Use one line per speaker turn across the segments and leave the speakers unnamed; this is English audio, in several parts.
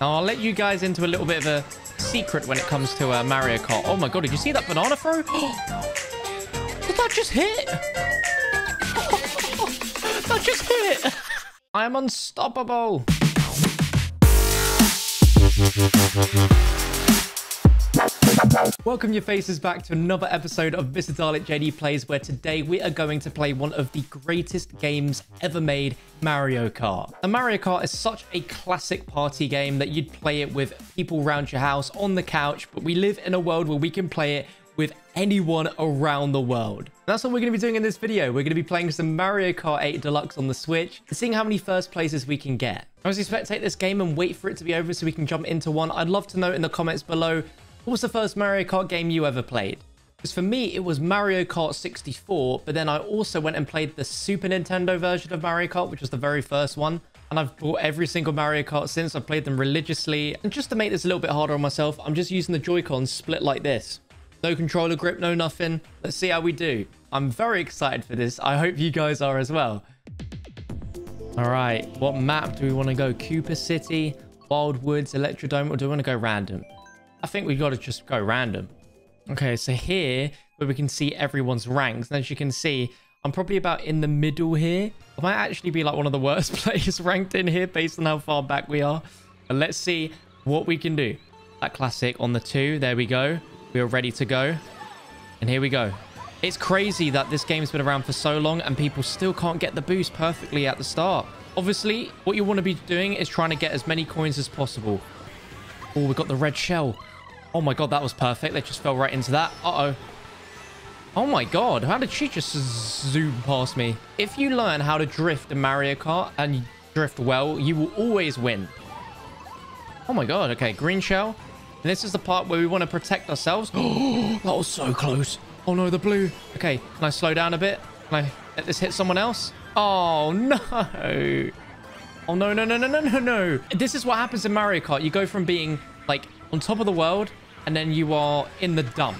Now, I'll let you guys into a little bit of a secret when it comes to uh, Mario Kart. Oh my god, did you see that banana throw? did that just hit? that just hit! I'm unstoppable. Welcome your faces back to another episode of Mr. Dalek JD Plays, where today we are going to play one of the greatest games ever made, Mario Kart. And Mario Kart is such a classic party game that you'd play it with people around your house on the couch, but we live in a world where we can play it with anyone around the world. That's what we're going to be doing in this video. We're going to be playing some Mario Kart 8 Deluxe on the Switch and seeing how many first places we can get. Obviously, spectate this game and wait for it to be over so we can jump into one. I'd love to know in the comments below what was the first Mario Kart game you ever played? Because for me, it was Mario Kart 64, but then I also went and played the Super Nintendo version of Mario Kart, which was the very first one. And I've bought every single Mario Kart since. I've played them religiously. And just to make this a little bit harder on myself, I'm just using the Joy-Cons split like this. No controller grip, no nothing. Let's see how we do. I'm very excited for this. I hope you guys are as well. All right, what map do we want to go? Koopa City, Wild Woods, Electrodrome, or do we want to go random? I think we've got to just go random. Okay, so here, where we can see everyone's ranks. And as you can see, I'm probably about in the middle here. I might actually be like one of the worst players ranked in here based on how far back we are. But let's see what we can do. That classic on the two. There we go. We are ready to go. And here we go. It's crazy that this game's been around for so long and people still can't get the boost perfectly at the start. Obviously, what you want to be doing is trying to get as many coins as possible. Oh, we got the red shell. Oh my god, that was perfect. They just fell right into that. Uh-oh. Oh my god, how did she just zoom past me? If you learn how to drift in Mario Kart and drift well, you will always win. Oh my god, okay, green shell. And this is the part where we want to protect ourselves. Oh, that was so close. Oh no, the blue. Okay, can I slow down a bit? Can I let this hit someone else? Oh no. Oh no, no, no, no, no, no, no. This is what happens in Mario Kart. You go from being like on top of the world and then you are in the dump.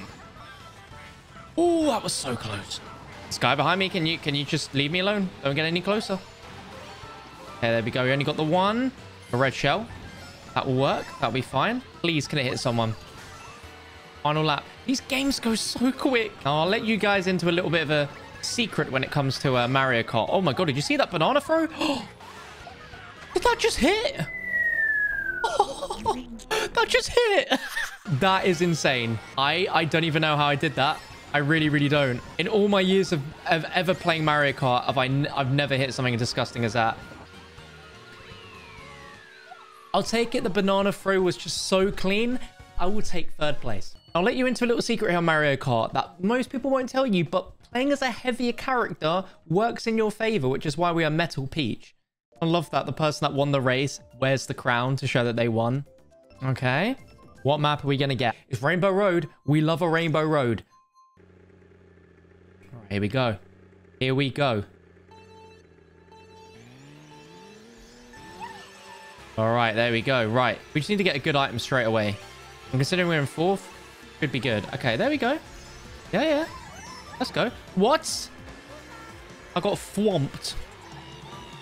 Oh, that was so close. This guy behind me, can you can you just leave me alone? Don't get any closer. Okay, there we go. We only got the one. A red shell. That will work. That'll be fine. Please, can it hit someone? Final lap. These games go so quick. I'll let you guys into a little bit of a secret when it comes to uh, Mario Kart. Oh my god, did you see that banana throw? did that just hit? that just hit. that is insane. I, I don't even know how I did that. I really, really don't. In all my years of, of ever playing Mario Kart, have I n I've never hit something as disgusting as that. I'll take it. The banana throw was just so clean. I will take third place. I'll let you into a little secret here on Mario Kart that most people won't tell you, but playing as a heavier character works in your favor, which is why we are Metal Peach. I love that the person that won the race wears the crown to show that they won. Okay. What map are we going to get? It's Rainbow Road. We love a Rainbow Road. All right, here we go. Here we go. All right, there we go. Right. We just need to get a good item straight away. I'm considering we're in fourth. Could be good. Okay, there we go. Yeah, yeah. Let's go. What? I got thwomped.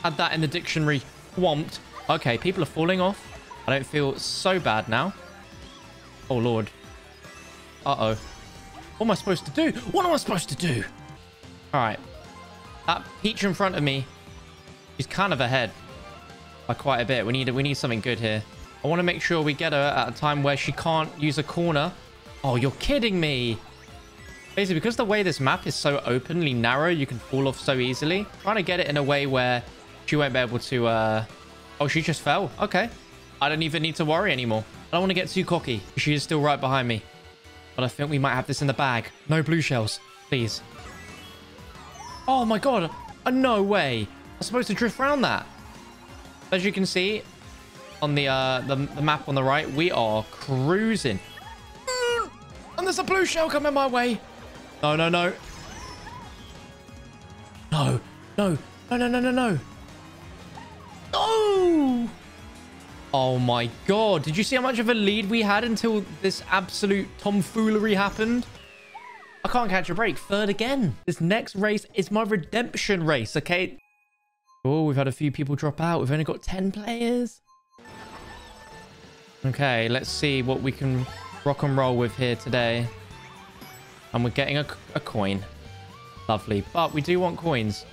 Had that in the dictionary. Thwomped. Okay, people are falling off. I don't feel so bad now. Oh, Lord. Uh-oh. What am I supposed to do? What am I supposed to do? All right. That Peach in front of me, she's kind of ahead by quite a bit. We need we need something good here. I want to make sure we get her at a time where she can't use a corner. Oh, you're kidding me. Basically, because the way this map is so openly narrow, you can fall off so easily. trying to get it in a way where she won't be able to... Uh... Oh, she just fell. Okay. I don't even need to worry anymore. I don't want to get too cocky. She is still right behind me. But I think we might have this in the bag. No blue shells. Please. Oh my god. Uh, no way. I'm supposed to drift around that. As you can see on the, uh, the, the map on the right, we are cruising. Mm, and there's a blue shell coming my way. No, no, no. No, no, no, no, no, no, no. No! Oh my god. Did you see how much of a lead we had until this absolute tomfoolery happened? I can't catch a break. Third again. This next race is my redemption race, okay? Oh, we've had a few people drop out. We've only got 10 players. Okay, let's see what we can rock and roll with here today. And we're getting a, a coin. Lovely. But we do want coins.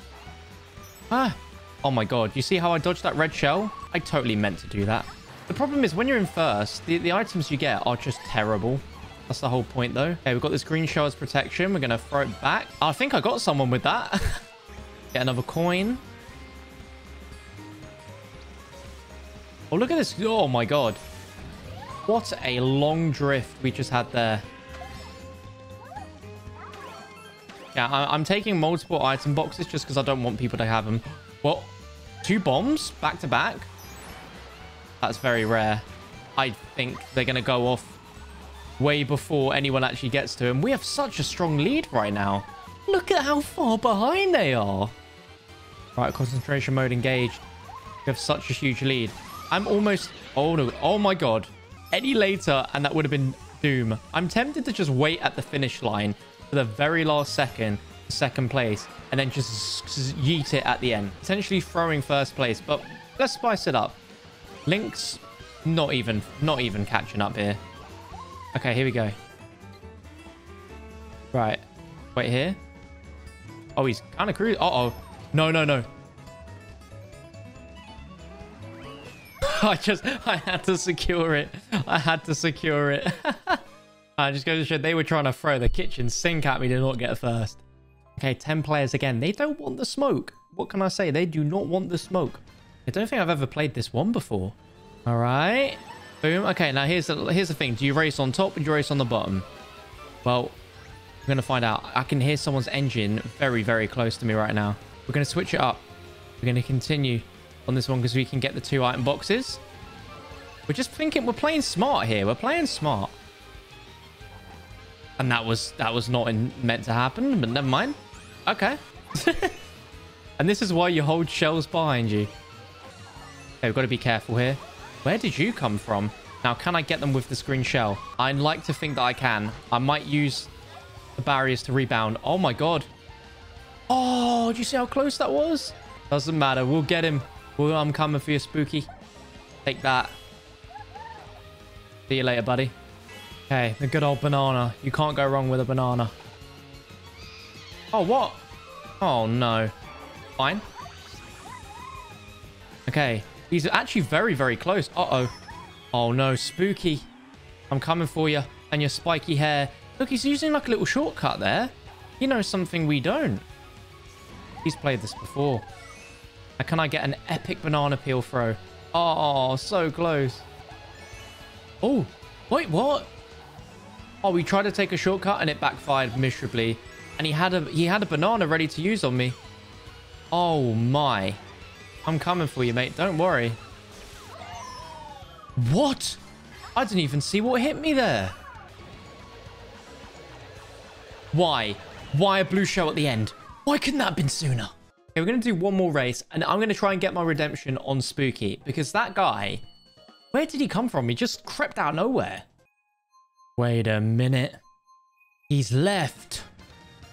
Ah. Oh my god. You see how I dodged that red shell? I totally meant to do that. The problem is when you're in first, the, the items you get are just terrible. That's the whole point though. Okay, we've got this green as protection. We're going to throw it back. I think I got someone with that. get another coin. Oh, look at this. Oh my god. What a long drift we just had there. Yeah, I am taking multiple item boxes just because I don't want people to have them. Well, two bombs back to back. That's very rare. I think they're going to go off way before anyone actually gets to him. We have such a strong lead right now. Look at how far behind they are. Right, concentration mode engaged. We have such a huge lead. I'm almost... Oh, no. Oh, my God. Any later, and that would have been doom. I'm tempted to just wait at the finish line for the very last second, second place, and then just yeet it at the end. Essentially throwing first place, but let's spice it up. Link's not even, not even catching up here. Okay, here we go. Right. Wait here. Oh, he's kind of cruising. Uh-oh. No, no, no. I just, I had to secure it. I had to secure it. I just go to show they were trying to throw the kitchen sink at me to not get first. Okay, 10 players again. They don't want the smoke. What can I say? They do not want the smoke. I don't think I've ever played this one before. All right. Boom. Okay, now here's the, here's the thing. Do you race on top or do you race on the bottom? Well, we're going to find out. I can hear someone's engine very, very close to me right now. We're going to switch it up. We're going to continue on this one because we can get the two item boxes. We're just thinking we're playing smart here. We're playing smart. And that was that was not in, meant to happen, but never mind. Okay. and this is why you hold shells behind you. Okay, we've got to be careful here. Where did you come from? Now, can I get them with the green shell? I'd like to think that I can. I might use the barriers to rebound. Oh my god. Oh, do you see how close that was? Doesn't matter. We'll get him. I'm coming for you, Spooky. Take that. See you later, buddy. Okay, the good old banana. You can't go wrong with a banana. Oh, what? Oh, no. Fine. Okay. He's actually very, very close. Uh-oh. Oh, no. Spooky. I'm coming for you. And your spiky hair. Look, he's using like a little shortcut there. He knows something we don't. He's played this before. Now, can I get an epic banana peel throw? Oh, so close. Oh, wait, what? Oh, we tried to take a shortcut and it backfired miserably. And he had a he had a banana ready to use on me. Oh my. I'm coming for you, mate. Don't worry. What? I didn't even see what hit me there. Why? Why a blue shell at the end? Why couldn't that have been sooner? Okay, we're going to do one more race, and I'm going to try and get my redemption on Spooky, because that guy, where did he come from? He just crept out nowhere. Wait a minute. He's left.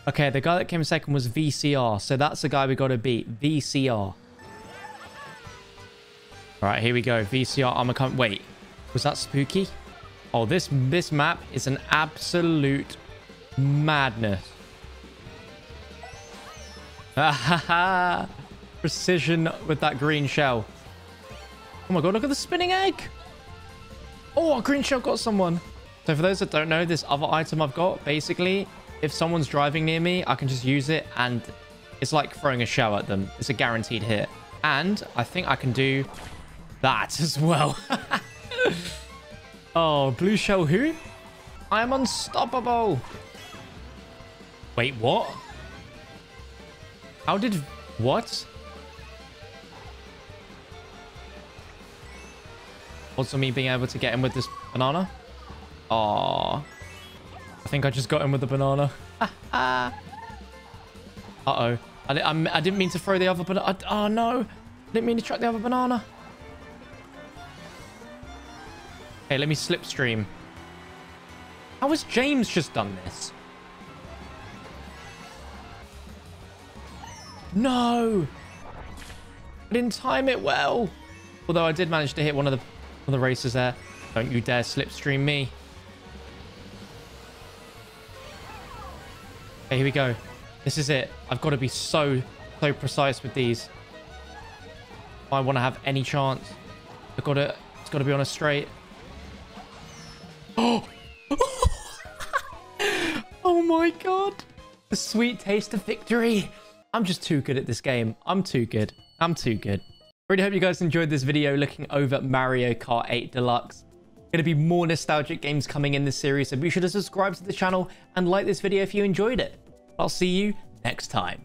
Okay, the guy that came second was VCR, so that's the guy we got to beat. VCR. All right, here we go. VCR, gonna come. Wait, was that spooky? Oh, this this map is an absolute madness. Precision with that green shell. Oh my god, look at the spinning egg. Oh, green shell got someone. So for those that don't know, this other item I've got, basically, if someone's driving near me, I can just use it and it's like throwing a shell at them. It's a guaranteed hit. And I think I can do that as well. oh, blue shell who? I am unstoppable. Wait, what? How did... What? Also me being able to get in with this banana? Aw. I think I just got him with the banana. Uh-oh. I, I, I, didn't mean to throw the other banana. Oh, no. I didn't mean to track the other banana. Okay, let me slipstream. How has James just done this? No! I didn't time it well. Although I did manage to hit one of the, one of the racers there. Don't you dare slipstream me. Okay, here we go. This is it. I've got to be so, so precise with these. If I want to have any chance. I've got to, it's got to be on a straight. Oh! oh my god. The sweet taste of victory. I'm just too good at this game. I'm too good. I'm too good. Really hope you guys enjoyed this video looking over Mario Kart 8 Deluxe. Going to be more nostalgic games coming in this series, so be sure to subscribe to the channel and like this video if you enjoyed it. I'll see you next time.